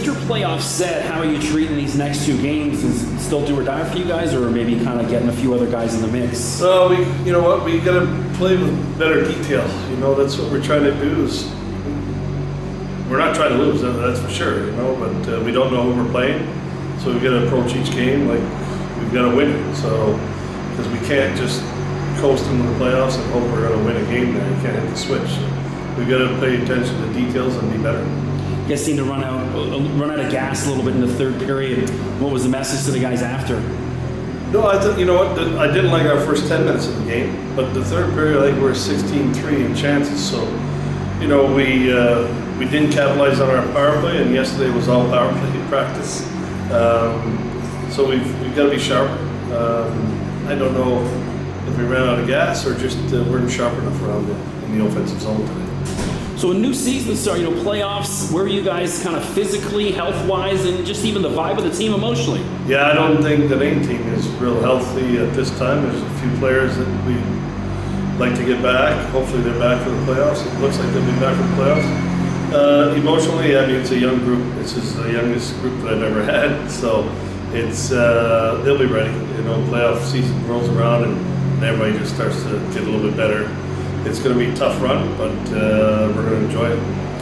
with your playoff set, how are you treating these next two games? Is still do or die for you guys, or maybe kind of getting a few other guys in the mix? Well, we, you know what, we got to play with better detail. You know, that's what we're trying to do. Is we're not trying to lose, that's for sure. You know, but uh, we don't know who we're playing, so we got to approach each game like we've got to win. So because we can't just coast into the playoffs and hope we're going to win a game there. You can't hit the switch. So we got to pay attention to details and be better. Guys seem to run out run out of gas a little bit in the third period. What was the message to the guys after? No, I th- you know what? I didn't like our first 10 minutes of the game, but the third period, I think we we're 16-3 in chances. So, you know, we uh, we didn't capitalize on our power play, and yesterday was all power play practice. Um, so we've, we've got to be sharper. Um, I don't know if we ran out of gas or just uh, weren't sharp enough around the, in the offensive zone today. So a new season start, you know, playoffs. Where are you guys kind of physically, health wise, and just even the vibe of the team emotionally? Yeah, I don't think that any team is real healthy at this time. There's a few players that we like to get back. Hopefully, they're back for the playoffs. It looks like they'll be back for the playoffs. Uh, emotionally, I mean, it's a young group. This is the youngest group that I've ever had, so it's uh, they'll be ready. You know, playoff season rolls around and everybody just starts to get a little bit better it's going to be a tough run, but uh, we're going to enjoy it.